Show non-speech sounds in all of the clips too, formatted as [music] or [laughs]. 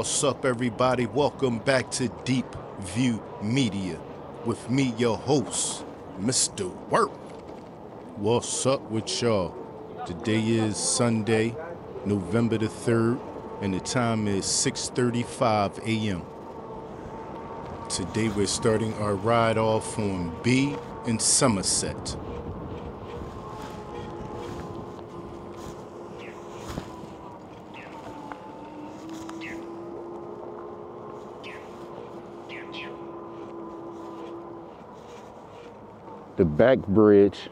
What's up, everybody? Welcome back to Deep View Media with me, your host, Mr. Work. What's up with y'all? Today is Sunday, November the 3rd, and the time is 6:35 a.m. Today we're starting our ride off on B in Somerset. The back bridge.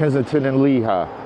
Kensington and Lehigh.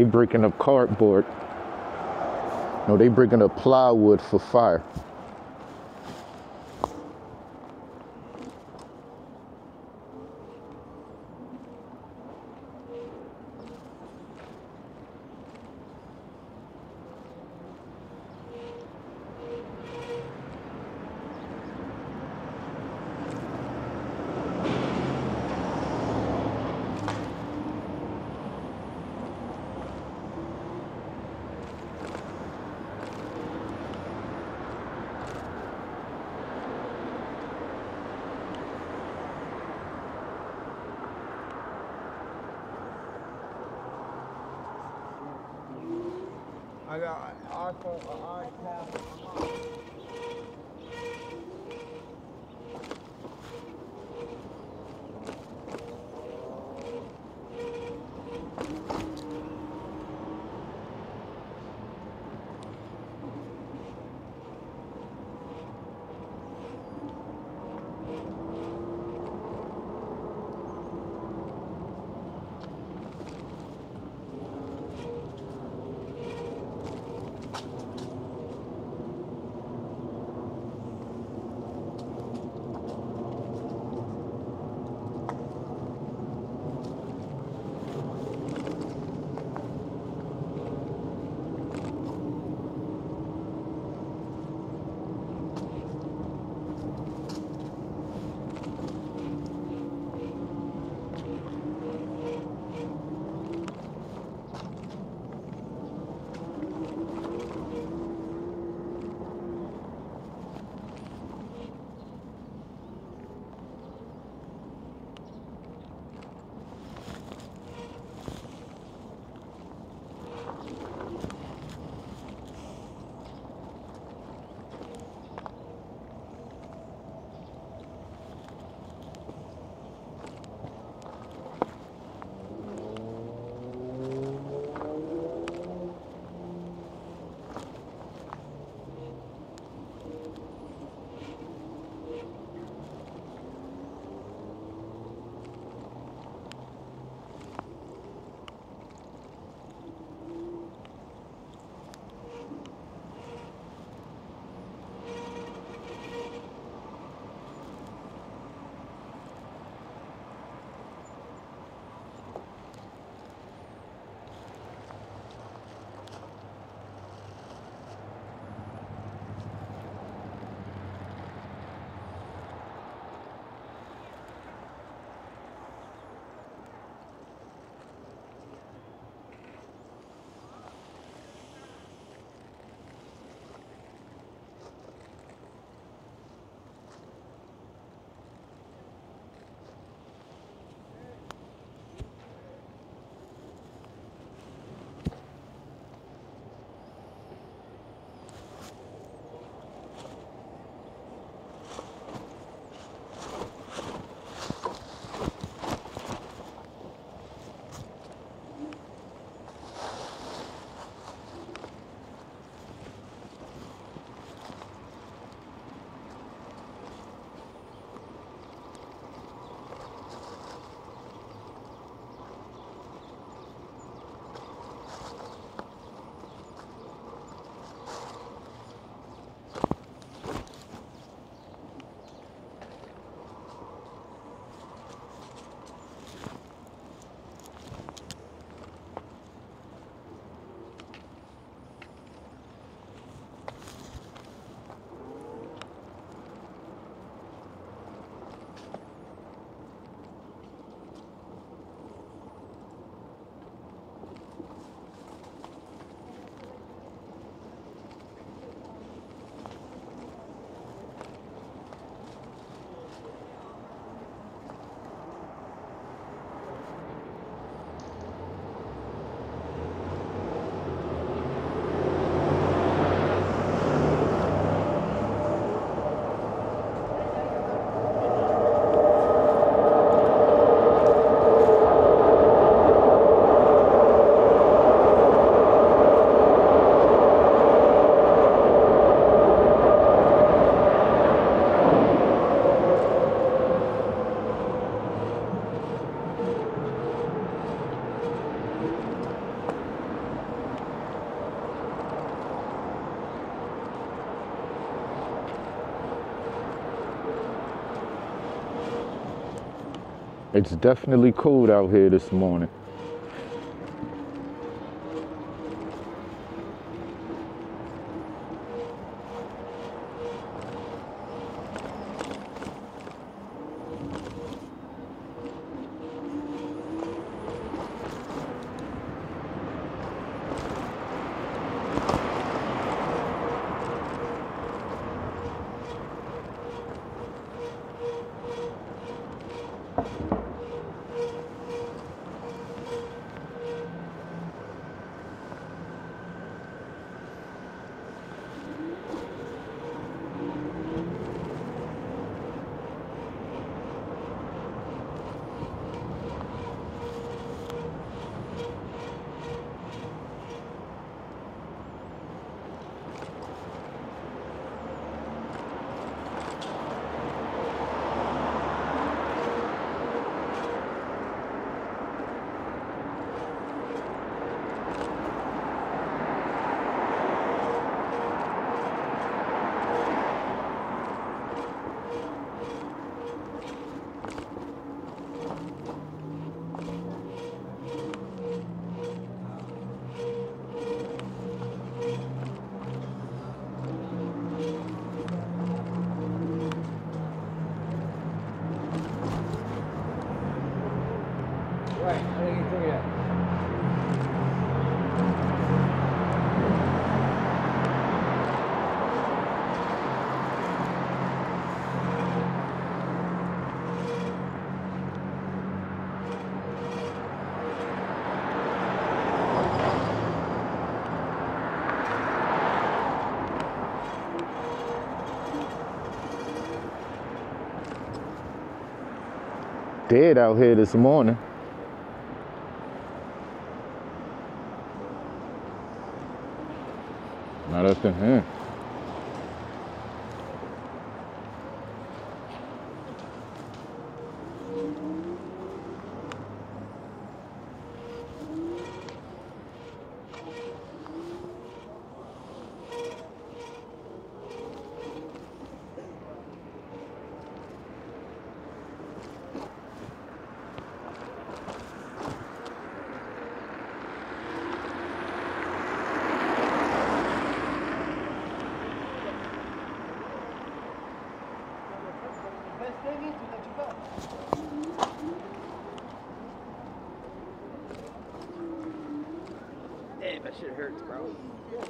They breaking up cardboard. No, they breaking up plywood for fire. I got an iPhone, an iPad. It's definitely cold out here this morning. Right, I didn't get through yet. Dead out here this morning. Not up in here. That shit hurts, bro. Yeah,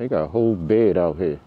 They got a whole bed out here.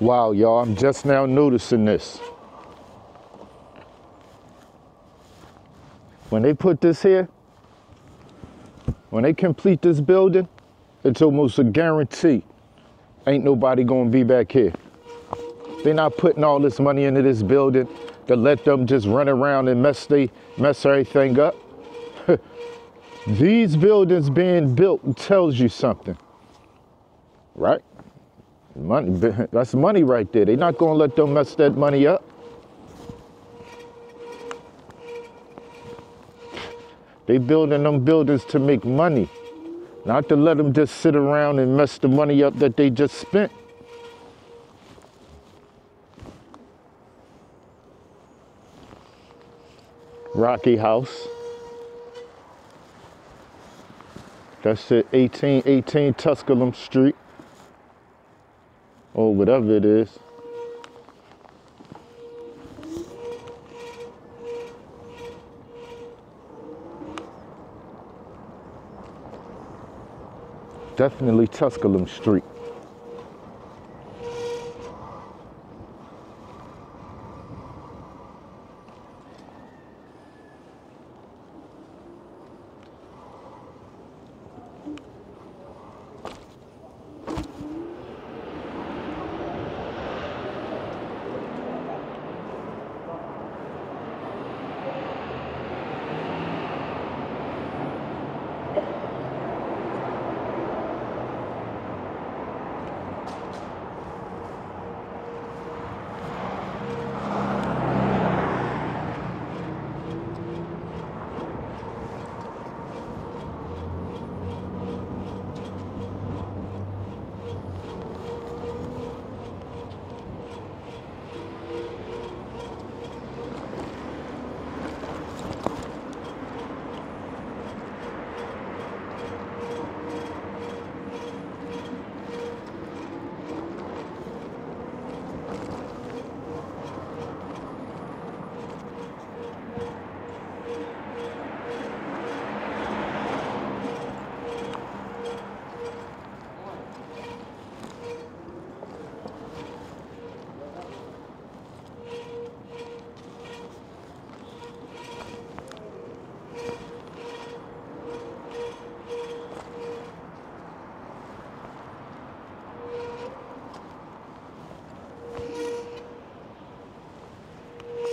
Wow, y'all, I'm just now noticing this. When they put this here, when they complete this building, it's almost a guarantee ain't nobody gonna be back here. They're not putting all this money into this building to let them just run around and mess they mess everything up. [laughs] These buildings being built tells you something, right? Money, [laughs] that's money right there. They're not gonna let them mess that money up. They building them buildings to make money, not to let them just sit around and mess the money up that they just spent. Rocky House. That's it, 1818 Tusculum Street. Or whatever it is. Definitely Tusculum Street.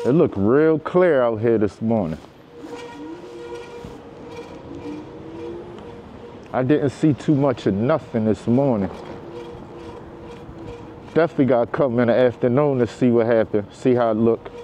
It looked real clear out here this morning. I didn't see too much of nothing this morning. Definitely got to come in the afternoon to see what happened, see how it looked.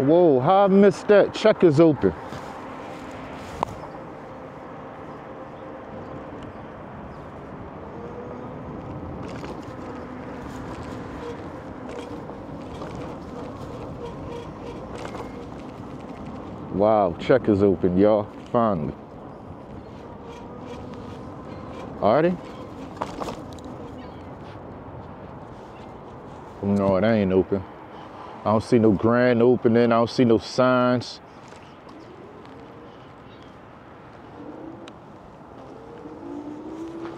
Whoa, how I missed that? Checkers open. Wow, Checkers open, y'all. Finally. Alrighty. No, it ain't open. I don't see no grand opening. I don't see no signs.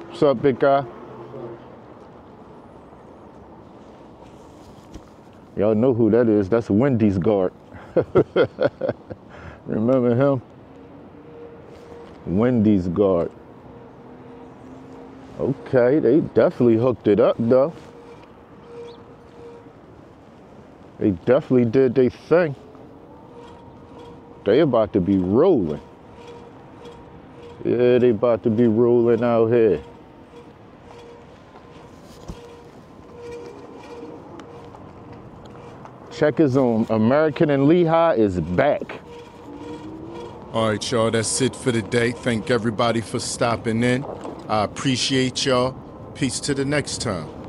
What's up, big guy? Y'all know who that is. That's Wendy's guard. [laughs] Remember him? Wendy's guard. Okay, they definitely hooked it up though. They definitely did their thing. They about to be rolling. Yeah, they about to be rolling out here. Checkers on American and Lehigh is back. All right, y'all, that's it for the day. Thank everybody for stopping in. I appreciate y'all. Peace to the next time.